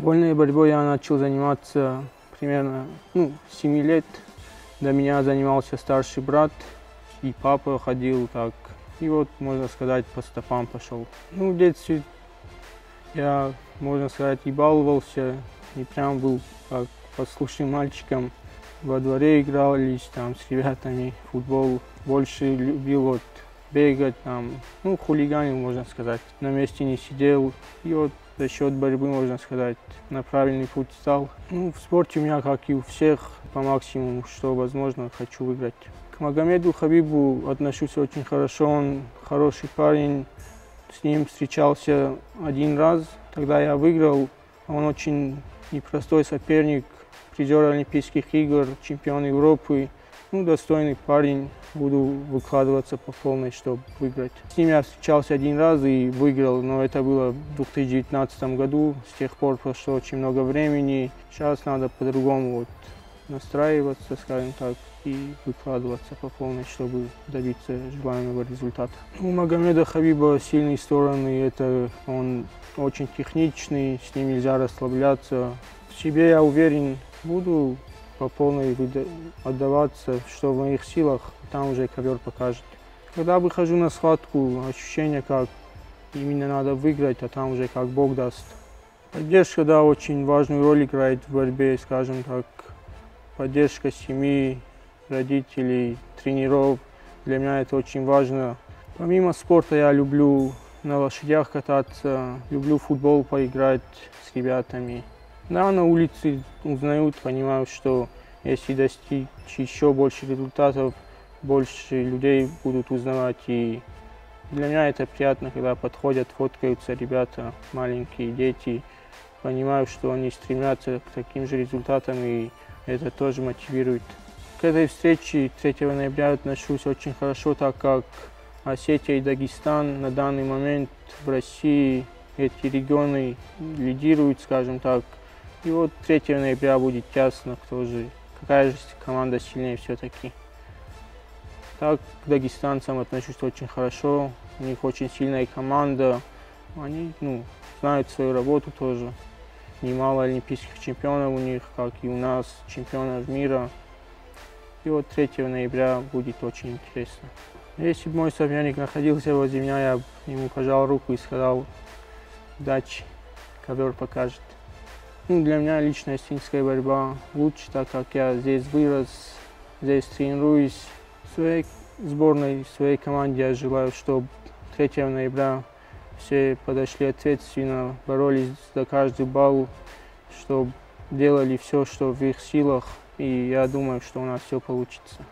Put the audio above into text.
Вольной борьбой я начал заниматься примерно ну, 7 лет. До меня занимался старший брат, и папа ходил так. И вот, можно сказать, по стопам пошел. Ну, в детстве я, можно сказать, и баловался, и прям был как послушным мальчиком. Во дворе игрались там с ребятами, футбол. Больше любил вот бегать, там, ну, хулиганил, можно сказать. На месте не сидел. И вот за счет борьбы, можно сказать, на правильный путь стал. Ну, в спорте у меня, как и у всех, по максимуму, что возможно, хочу выиграть. К Магомеду Хабибу отношусь очень хорошо, он хороший парень. С ним встречался один раз, тогда я выиграл. Он очень непростой соперник, призер Олимпийских игр, чемпион Европы. Ну, достойный парень, буду выкладываться по полной, чтобы выиграть. С ним я встречался один раз и выиграл, но это было в 2019 году. С тех пор прошло очень много времени. Сейчас надо по-другому вот настраиваться, скажем так, и выкладываться по полной, чтобы добиться желаемого результата. У Магомеда Хабиба сильные стороны, это он очень техничный, с ним нельзя расслабляться. В себе я уверен, буду по полной отдаваться, что в моих силах, там уже ковер покажет. Когда выхожу на схватку, ощущение, как именно надо выиграть, а там уже как Бог даст. Поддержка, да, очень важную роль играет в борьбе, скажем так. Поддержка семьи, родителей, тренеров. Для меня это очень важно. Помимо спорта я люблю на лошадях кататься, люблю футбол поиграть с ребятами. Да, на улице узнают, понимают, что если достичь еще больше результатов, больше людей будут узнавать. И для меня это приятно, когда подходят, фоткаются ребята, маленькие дети, понимают, что они стремятся к таким же результатам, и это тоже мотивирует. К этой встрече 3 ноября отношусь очень хорошо, так как Осетия и Дагестан на данный момент в России эти регионы лидируют, скажем так, и вот 3 ноября будет ясно, кто же, какая же команда сильнее все-таки. Так, к дагестанцам отношусь очень хорошо. У них очень сильная команда. Они ну, знают свою работу тоже. Немало олимпийских чемпионов у них, как и у нас, чемпионов мира. И вот 3 ноября будет очень интересно. Если бы мой соперник находился возле меня, я бы ему пожал руку и сказал, удачи, ковер покажет. Ну, для меня лично стинская борьба лучше, так как я здесь вырос, здесь тренируюсь. Своей сборной, своей команде я желаю, чтобы 3 ноября все подошли ответственно, боролись за каждый балл, чтобы делали все, что в их силах. И я думаю, что у нас все получится.